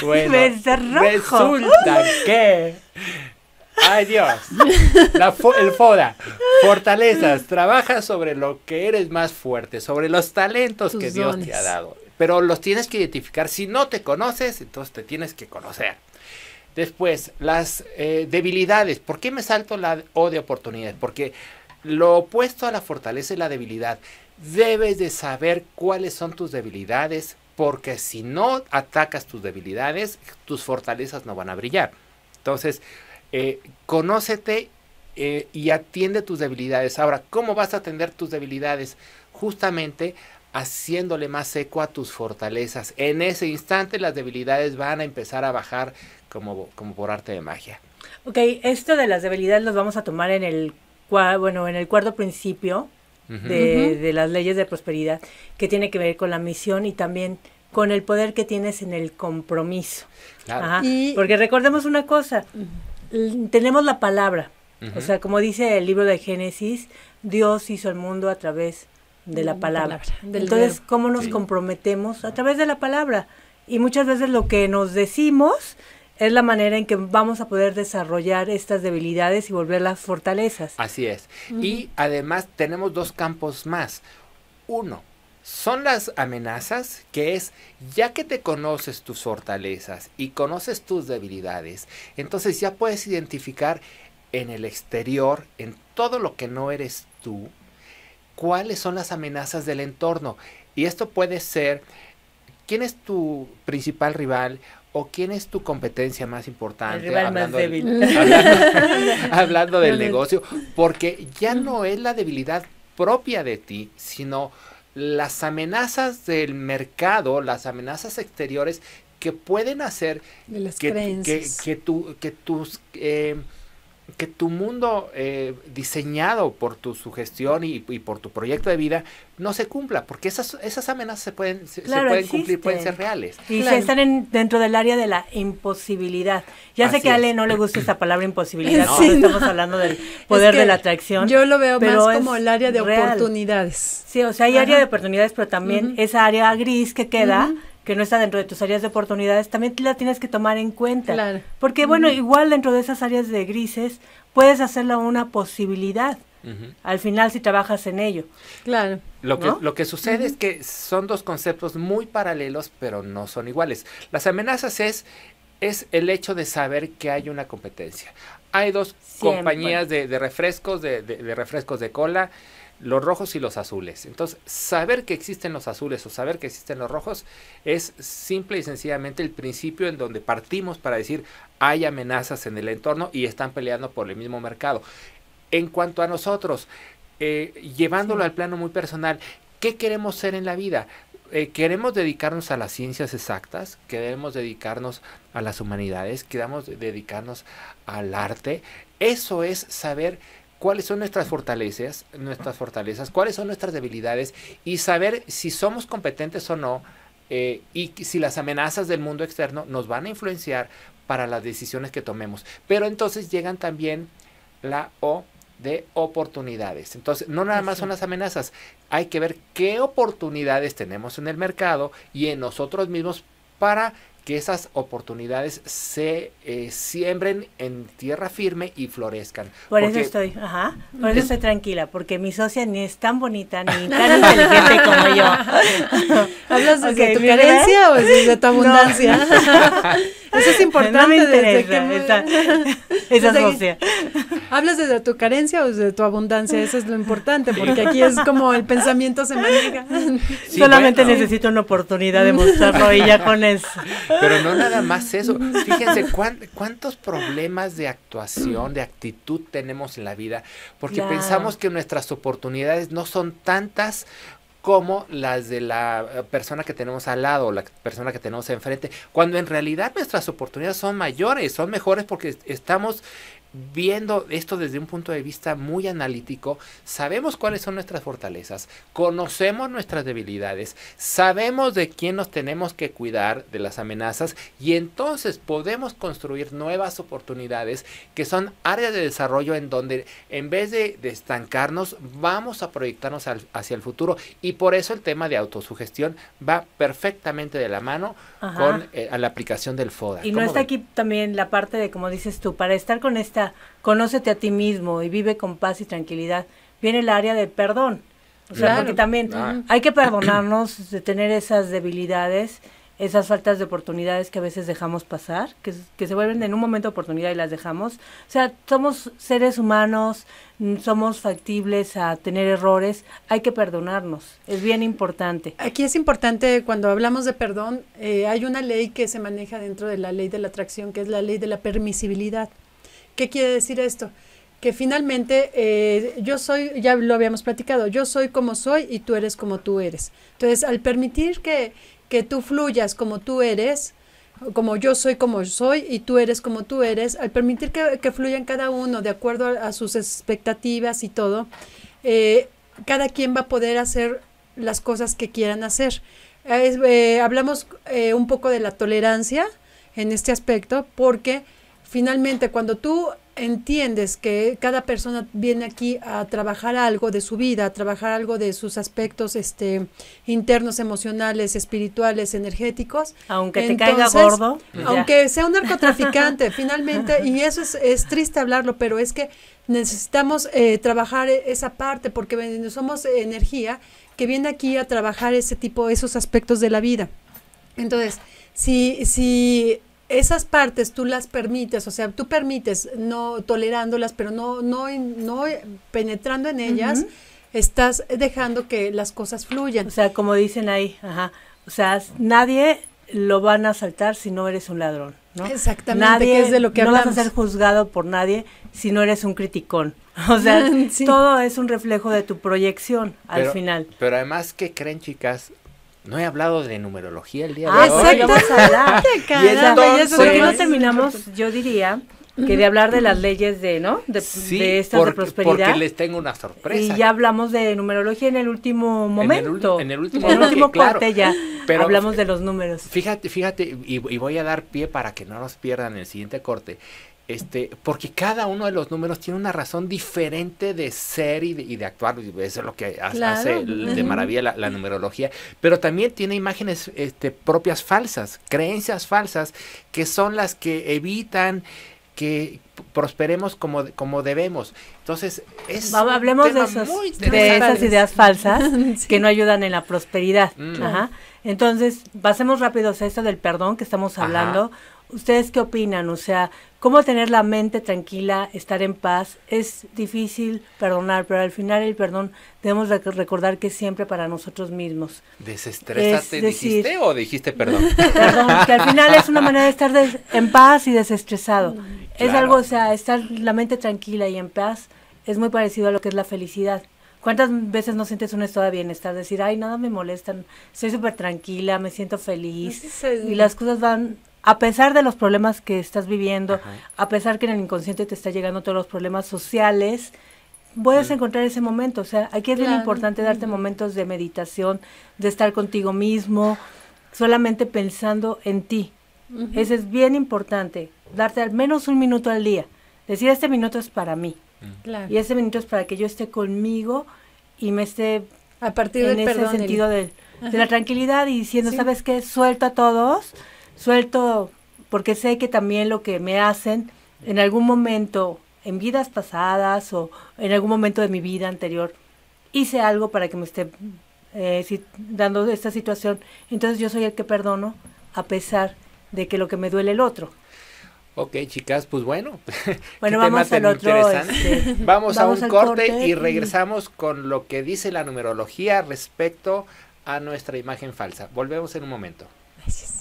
bueno, rojo. resulta que. Ay Dios. La fo- el FODA. Fortalezas. Trabaja sobre lo que eres más fuerte, sobre los talentos Tus que Dios te ha dado. Pero los tienes que identificar. Si no te conoces, entonces te tienes que conocer. Después, las eh, debilidades. ¿Por qué me salto la O de oportunidades? Porque lo opuesto a la fortaleza es la debilidad. Debes de saber cuáles son tus debilidades, porque si no atacas tus debilidades, tus fortalezas no van a brillar. Entonces, eh, conócete eh, y atiende tus debilidades. Ahora, ¿cómo vas a atender tus debilidades? Justamente haciéndole más eco a tus fortalezas. En ese instante las debilidades van a empezar a bajar como, como por arte de magia. Ok, esto de las debilidades los vamos a tomar en el, bueno, en el cuarto principio de, las leyes de prosperidad, que tiene que ver con la misión y también con el poder que tienes en el compromiso. Claro. Ajá, Y- Porque recordemos una cosa, tenemos la palabra, o sea, como dice el libro de Génesis, Dios hizo el mundo a través de la La palabra. Entonces, verbo. ¿cómo nos Sí. comprometemos? A través de la palabra. Y muchas veces lo que nos decimos es la manera en que vamos a poder desarrollar estas debilidades y volverlas fortalezas. Así es. Y además tenemos dos campos más. Uno, son las amenazas, que es, ya que te conoces tus fortalezas y conoces tus debilidades, entonces ya puedes identificar en el exterior, en todo lo que no eres tú, cuáles son las amenazas del entorno. Y esto puede ser, ¿quién es tu principal rival? ¿O quién es tu competencia más importante? El rival más Hablando del- [LAUGHS] hablando, [LAUGHS] hablando negocio, porque ya no es la debilidad propia de ti, sino las amenazas del mercado, las amenazas exteriores que pueden hacer De las que, que, que tu, que tus eh, que tu mundo eh, diseñado por tu sugestión y, y por tu proyecto de vida no se cumpla, porque esas, esas amenazas se pueden, se, pueden cumplir, pueden ser reales. Y Claro. se están en- dentro del área de la imposibilidad. Ya sé que a Ale no le gusta esta palabra imposibilidad, [LAUGHS] No. porque Sí, no. estamos hablando del poder Es que de la atracción. Yo lo veo pero más como el área de real. oportunidades. Sí, o sea, hay Ajá. área de oportunidades, pero también esa área gris que queda. Que no está dentro de tus áreas de oportunidades, también la tienes que tomar en cuenta. Claro. Porque, bueno, igual dentro de esas áreas de grises, puedes hacerla una posibilidad. Al final, si trabajas en ello. Claro. Lo que, ¿No? lo que sucede es que son dos conceptos muy paralelos, pero no son iguales. Las amenazas es, es el hecho de saber que hay una competencia. Hay dos Siempre. compañías de, de refrescos, de, de- de refrescos de cola, los rojos y los azules. Entonces, saber que existen los azules o saber que existen los rojos es simple y sencillamente el principio en donde partimos para decir hay amenazas en el entorno y están peleando por el mismo mercado. En cuanto a nosotros, eh, llevándolo al plano muy personal, ¿qué queremos ser en la vida? Eh, queremos dedicarnos a las ciencias exactas, queremos dedicarnos a las humanidades, queremos dedicarnos al arte. Eso es saber cuáles son nuestras fortalezas, nuestras fortalezas, cuáles son nuestras debilidades y saber si somos competentes o no eh, y si las amenazas del mundo externo nos van a influenciar para las decisiones que tomemos. Pero entonces llegan también la O de oportunidades. Entonces, no nada más son las amenazas, hay que ver qué oportunidades tenemos en el mercado y en nosotros mismos para que esas oportunidades se eh, siembren en tierra firme y florezcan. Por eso estoy, ajá, por eso estoy tranquila, porque mi socia ni es tan bonita ni [LAUGHS] tan inteligente como yo. ¿Hablas desde tu carencia o desde tu [LAUGHS] abundancia? [LAUGHS] Eso es importante. [LAUGHS] No me interesa esa, [LAUGHS] socia. ¿Hablas desde tu carencia o desde tu abundancia? Eso es lo importante, porque aquí es como el pensamiento se maneja. [LAUGHS] Solamente necesito una oportunidad de mostrarlo y ya con eso. Pero no nada más eso. Fíjense cuántos problemas de actuación, de actitud tenemos en la vida, porque pensamos que nuestras oportunidades no son tantas como las de la eh, persona que tenemos al lado la persona que tenemos enfrente, cuando en realidad nuestras oportunidades son mayores, son mejores porque estamos viendo esto desde un punto de vista muy analítico, sabemos cuáles son nuestras fortalezas, conocemos nuestras debilidades, sabemos de quién nos tenemos que cuidar de las amenazas y entonces podemos construir nuevas oportunidades que son áreas de desarrollo en donde en vez de, estancarnos vamos a proyectarnos hacia el futuro. Y por eso el tema de autosugestión va perfectamente de la mano con eh, la aplicación del FODA. Y no está aquí también la parte de, como dices tú, para estar con esta, conócete a ti mismo y vive con paz y tranquilidad, viene el área de perdón. O sea, porque también ah. hay que perdonarnos de tener esas debilidades esas faltas de oportunidades que a veces dejamos pasar, que, que, se vuelven en un momento de oportunidad y las dejamos. O sea, somos seres humanos, mm, somos factibles a tener errores, hay que perdonarnos, es bien importante. Aquí es importante, cuando hablamos de perdón, eh, hay una ley que se maneja dentro de la ley de la atracción, que es la ley de la permisibilidad. ¿Qué quiere decir esto? que finalmente eh, yo soy, ya lo habíamos platicado, yo soy como soy y tú eres como tú eres. Entonces, al permitir que, que tú fluyas como tú eres, como yo soy como soy y tú eres como tú eres, al permitir que, que fluyan cada uno de acuerdo a, sus expectativas y todo, eh, cada quien va a poder hacer las cosas que quieran hacer. Eh, hablamos un poco de la tolerancia en este aspecto porque finalmente cuando tú entiendes que cada persona viene aquí a trabajar algo de su vida, a trabajar algo de sus aspectos este internos, emocionales, espirituales, energéticos. Aunque te caiga gordo. Aunque sea un [LAUGHS] narcotraficante, finalmente, y eso es, es, triste hablarlo, pero es que necesitamos eh, trabajar esa parte porque somos energía que viene aquí a trabajar ese tipo, esos aspectos de la vida. Entonces, si, si esas partes tú las permites, o sea, tú permites no tolerándolas, pero no no no penetrando en ellas, estás dejando que las cosas fluyan. O sea, como dicen ahí, ajá. O sea, nadie lo van a asaltar si no eres un ladrón, ¿no? Exactamente, nadie, es de lo que no vas a ser juzgado por nadie si no eres un criticón. [LAUGHS] O sea, [LAUGHS] todo es un reflejo de tu proyección al final. Pero además, ¿qué creen, chicas? No he hablado de numerología el día de hoy. Exactamente, [LAUGHS] ¿Por qué no terminamos, yo diría, que de hablar de las leyes de, ¿no? De, de estas de prosperidad. Porque les tengo una sorpresa. Y ya hablamos de numerología en el último momento. En el, último, en el último corte [LAUGHS] ya hablamos de los números. Fíjate, fíjate, y, y, voy a dar pie para que no nos pierdan el siguiente corte este, porque cada uno de los números tiene una razón diferente de ser y de, actuar, eso es lo que hace de maravilla la, numerología, pero también tiene imágenes este, propias falsas, creencias falsas, que son las que evitan que prosperemos como, como debemos. Entonces, es hablemos de, esas ideas falsas [LAUGHS] que no ayudan en la prosperidad. Mm. Entonces, pasemos rápido a esto del perdón que estamos hablando. ¿Ustedes qué opinan? O sea, ¿cómo tener la mente tranquila, estar en paz? Es difícil perdonar, pero al final el perdón debemos recordar que es siempre para nosotros mismos. ¿Desestrésate dijiste o dijiste [LAUGHS] perdón? Perdón, que al final es una manera de estar en paz y desestresado. Es algo, o sea, estar la mente tranquila y en paz es muy parecido a lo que es la felicidad. ¿Cuántas veces no sientes un estado de bienestar? Decir, ay, nada me molesta, estoy súper tranquila, me siento feliz. Y las cosas van a pesar de los problemas que estás viviendo, a pesar que en el inconsciente te está llegando todos los problemas sociales, puedes encontrar ese momento. O sea, aquí es bien importante darte momentos de meditación, de estar contigo mismo, solamente pensando en ti. Eso es bien importante, darte al menos un minuto al día. Decir, este minuto es para mí. Claro. Y ese minuto es para que yo esté conmigo y me esté a partir en del ese perdón. Sentido de, de la tranquilidad y diciendo, Sí. ¿sabes qué? Suelto a todos, suelto porque sé que también lo que me hacen en algún momento, en vidas pasadas o en algún momento de mi vida anterior, hice algo para que me esté eh, si- dando esta situación. Entonces yo soy el que perdono a pesar de que lo que me duele el otro. Ok, chicas, pues bueno. [LAUGHS] qué Bueno, vamos al otro, interesante. este, [LAUGHS] vamos, a vamos un corte, corte y y- regresamos con lo que dice la numerología respecto a nuestra imagen falsa. Volvemos en un momento. Gracias.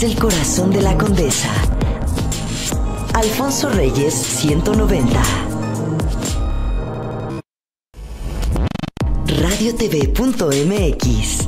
Desde el corazón de la Condesa. Alfonso Reyes 190. radiotv.mx.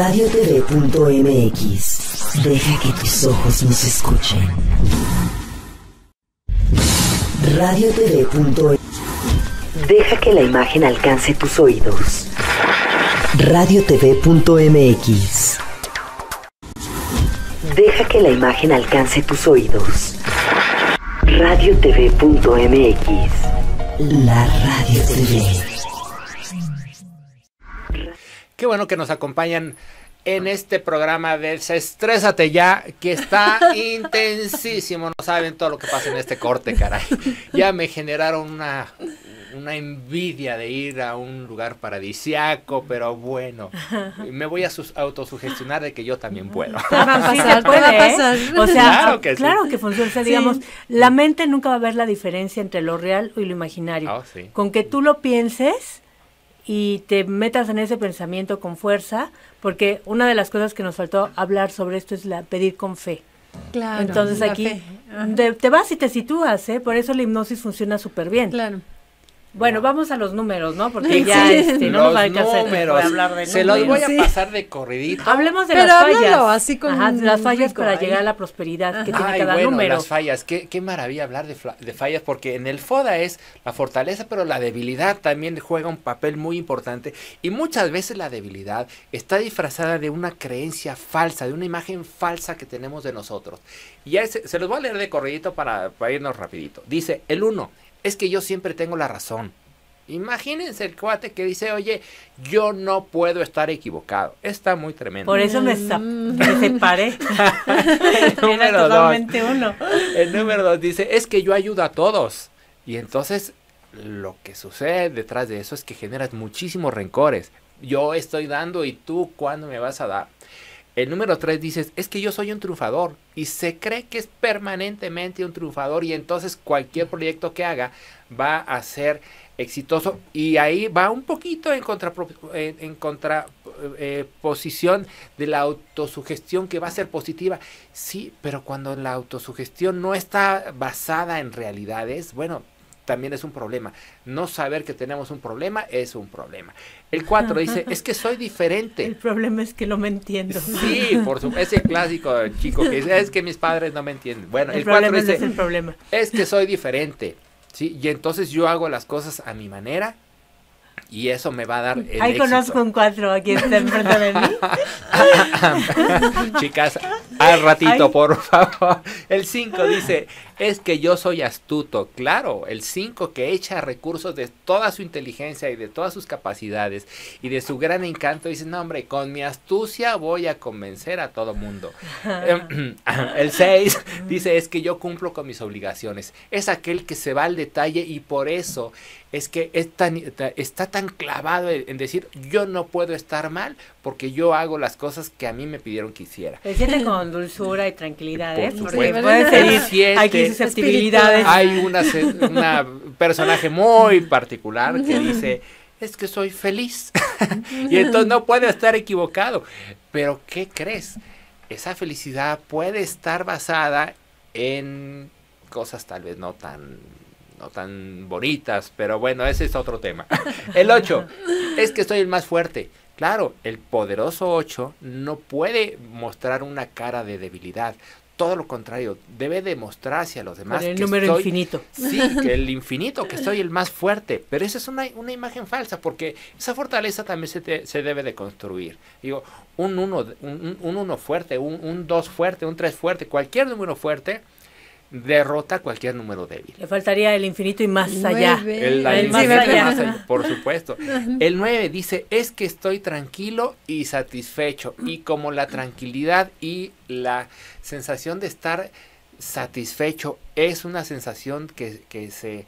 radiotv.mx. Deja que tus ojos nos escuchen. radiotv.mx. Deja que la imagen alcance tus oídos. radiotv.mx. Deja que la imagen alcance tus oídos. radiotv.mx. La Radio TV. Qué bueno que nos acompañan en este programa de Desestrésate ya, que está [LAUGHS] intensísimo. No saben todo lo que pasa en este corte, caray. Ya me generaron una, una envidia de ir a un lugar paradisiaco, pero bueno, me voy a sus- autosugestionar de que yo también puedo. Te va a pasar, te puede, va a ¿eh? pasar. O sea, Claro que sí. claro que funciona. O sea, Sí. digamos, la mente nunca va a ver la diferencia entre lo real y lo imaginario. Oh, sí. Con que tú lo pienses y te metas en ese pensamiento con fuerza, porque una de las cosas que nos faltó hablar sobre esto es la pedir con fe. Claro, Entonces aquí te vas y te sitúas, ¿eh? Por eso la hipnosis funciona súper bien. Claro. Bueno, vamos a los números, ¿no? Porque [LAUGHS] Sí. ya este, no nos va a alcanzar números. para hablar de Se los voy números. a Sí. pasar de corridito. Hablemos de Pero las fallas. así con Ajá, las fallas rico para ahí. llegar a la prosperidad que tiene Ay, cada bueno, número. las fallas, qué, qué maravilla hablar de, fla- de fallas, porque en el FODA es la fortaleza, pero la debilidad también juega un papel muy importante. Y muchas veces la debilidad está disfrazada de una creencia falsa, de una imagen falsa que tenemos de nosotros. Y ya se, se los voy a leer de corridito para, para irnos rapidito. Dice, el uno, es que yo siempre tengo la razón. Imagínense el cuate que dice, oye, yo no puedo estar equivocado. Está muy tremendo. Por eso me, me separé. [LAUGHS] Era Número dos. uno. El número dos dice, es que yo ayudo a todos. Y entonces lo que sucede detrás de eso es que generas muchísimos rencores. Yo estoy dando y tú cuándo me vas a dar. El número tres dices, es que yo soy un triunfador y se cree que es permanentemente un triunfador y entonces cualquier proyecto que haga va a ser exitoso y ahí va un poquito en contra en, en contra eh, de la autosugestión que va a ser positiva. Sí, pero cuando la autosugestión no está basada en realidades, bueno, también es un problema. No saber que tenemos un problema es un problema. El 4 dice, [LAUGHS] es que soy diferente. El problema es que no me entiendo. Sí, por su, ese clásico chico que dice, es que mis padres no me entienden. Bueno, el, 4 dice, es, el problema. es que soy diferente. ¿sí? Y entonces yo hago las cosas a mi manera y eso me va a dar el Ahí conozco un cuatro aquí está enfrente de mí. [LAUGHS] Chicas, al ratito, por favor. El 5 dice, es que yo soy astuto. Claro, el 5 que echa recursos de toda su inteligencia y de todas sus capacidades y de su gran encanto, dice, no hombre, con mi astucia voy a convencer a todo mundo. [LAUGHS] Em, [CLEARS THROAT] el 6 dice, es que yo cumplo con mis obligaciones. Es aquel que se va al detalle y por eso es que es tan, está tan clavado en decir, yo no puedo estar mal porque yo hago las cosas que a mí me pidieron que hiciera. Se siente con dulzura y tranquilidad, ¿eh? Por Porque supuesto. puede Siete. aquí susceptibilidades. Hay una personaje muy particular que dice, es que soy feliz. [LAUGHS] y entonces no puede estar equivocado. Pero ¿qué crees? Esa felicidad puede estar basada en cosas tal vez no tan no tan bonitas, pero bueno, ese es otro tema. [LAUGHS] El 8, es que soy el más fuerte. Claro, el poderoso 8 no puede mostrar una cara de debilidad. Todo lo contrario, debe demostrar hacia los demás el que número infinito. Sí, que el [LAUGHS] infinito, que soy el más fuerte. Pero esa es una, una imagen falsa, porque esa fortaleza también se, te- se debe de construir. Digo, un uno, un, un- un uno fuerte, un, un dos fuerte, un tres fuerte, cualquier número fuerte derrota cualquier número débil. Le faltaría el infinito y más allá. El, El más allá. más allá, por supuesto. [LAUGHS] El 9 dice, es que estoy tranquilo y satisfecho. Y como la tranquilidad y la sensación de estar satisfecho es una sensación que, que se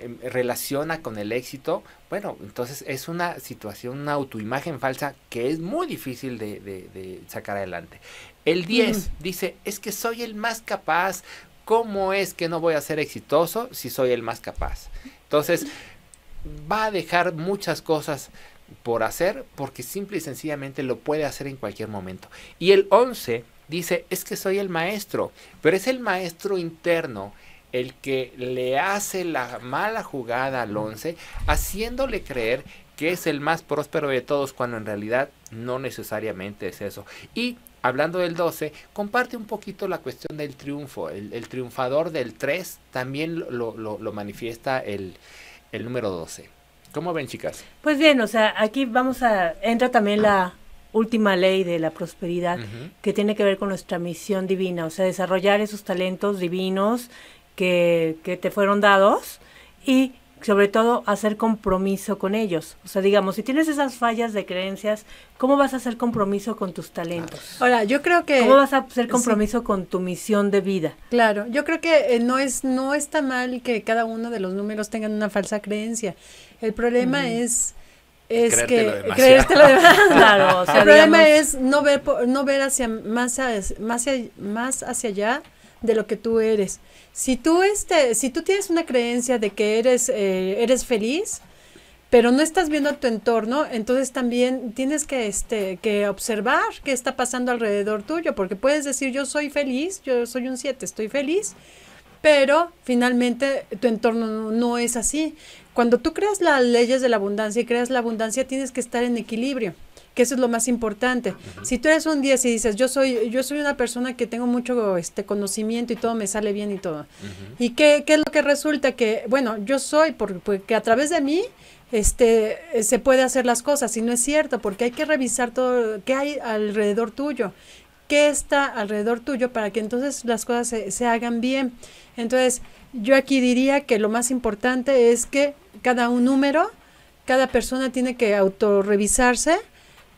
em, relaciona con el éxito, bueno, entonces es una situación, una autoimagen falsa que es muy difícil de, de- de sacar adelante. El 10 dice, es que soy el más capaz. ¿Cómo es que no voy a ser exitoso si soy el más capaz? Entonces, va a dejar muchas cosas por hacer porque simple y sencillamente lo puede hacer en cualquier momento. Y el 11 dice, es que soy el maestro, pero es el maestro interno el que le hace la mala jugada al 11, haciéndole creer que es el más próspero de todos cuando en realidad no necesariamente es eso. Y hablando del 12, comparte un poquito la cuestión del triunfo. El, el triunfador del 3 también lo, lo- lo manifiesta el, el número 12. ¿Cómo ven, chicas? Pues bien, o sea, aquí vamos a entra también la última ley de la prosperidad que tiene que ver con nuestra misión divina, o sea, desarrollar esos talentos divinos que, que te fueron dados y sobre todo hacer compromiso con ellos. O sea, digamos, si tienes esas fallas de creencias, ¿cómo vas a hacer compromiso con tus talentos? Ahora, yo creo que... ¿Cómo vas a hacer sí. compromiso con tu misión de vida? Claro, yo creo que eh, no es no está mal que cada uno de los números tengan una falsa creencia. El problema es es que Creértelo demasiado. creértelo [LAUGHS] demasiado. Claro, o sea, el problema es no ver no ver hacia más hacia, más hacia allá de lo que tú eres. Si tú este si tú tienes una creencia de que eres eh, eres feliz, pero no estás viendo tu entorno, entonces también tienes que este que observar qué está pasando alrededor tuyo, porque puedes decir yo soy feliz, yo soy un 7, estoy feliz, pero finalmente tu entorno no, no es así. Cuando tú creas las leyes de la abundancia y creas la abundancia, tienes que estar en equilibrio, que eso es lo más importante. Si tú eres un 10 y dices, yo soy yo soy una persona que tengo mucho este conocimiento y todo me sale bien y todo. ¿Y qué, qué es lo que resulta? Que, bueno, yo soy, por- porque a través de mí este se puede hacer las cosas y no es cierto, porque hay que revisar todo qué hay alrededor tuyo, qué está alrededor tuyo para que entonces las cosas se, se hagan bien. Entonces, yo aquí diría que lo más importante es que cada un número, cada persona tiene que autorrevisarse,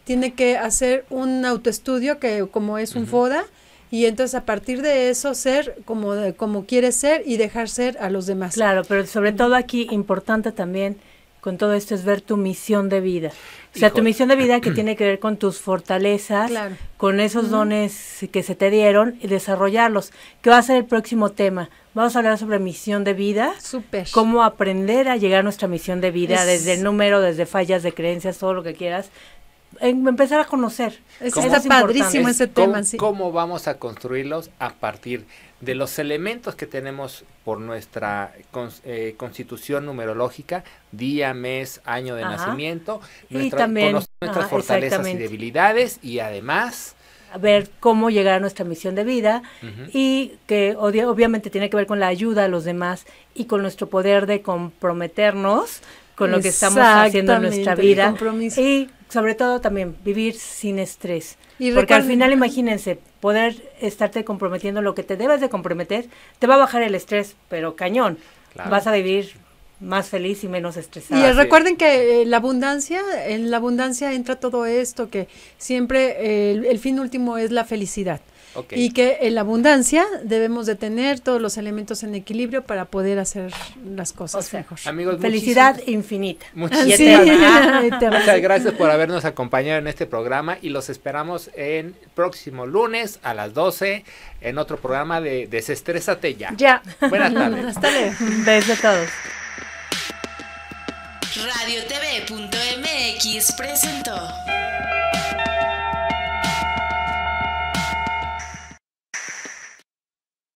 tiene que hacer un autoestudio que como es un FODA y entonces a partir de eso ser como como quiere ser y dejar ser a los demás. Claro, pero sobre todo aquí importante también con todo esto es ver tu misión de vida. O sea, tu misión de vida que tiene que ver con tus fortalezas, Claro. con esos dones que se te dieron y desarrollarlos. Que va a ser el próximo tema. Vamos a hablar sobre misión de vida. Súper. Cómo aprender a llegar a nuestra misión de vida, Es- desde el número, desde fallas de creencias, todo lo que quieras. En- empezar a conocer. Está es padrísimo Es ese cómo, tema, sí. cómo vamos a construirlos a partir de los elementos que tenemos por nuestra cons- eh, constitución numerológica, día, mes, año de Ajá. nacimiento, Y nuestra- también, conocer nuestras ajá, fortalezas y debilidades y además a ver cómo llegar a nuestra misión de vida Ujú. y que obviamente tiene que ver con la ayuda a los demás y con nuestro poder de comprometernos con lo que estamos haciendo en nuestra vida y sobre todo también vivir sin estrés. Y Porque al final imagínense, poder estarte comprometiendo lo que te debes de comprometer, te va a bajar el estrés, pero cañón. Claro. Vas a vivir más feliz y menos estresado. Y Ah, sí. recuerden que eh, la abundancia, en la abundancia entra todo esto, que siempre eh, el, el fin último es la felicidad. Y que en la abundancia debemos de tener todos los elementos en equilibrio para poder hacer las O cosas sea, mejor. amigos, felicidad infinita. muchísimas- Sí. [LAUGHS] Muchas gracias por habernos acompañado en este programa y los esperamos en el próximo lunes a las 12 en otro programa de Desestrésate ya. Ya. Buenas [LAUGHS] tardes. Hasta beso a todos. Radiotv.mx presentó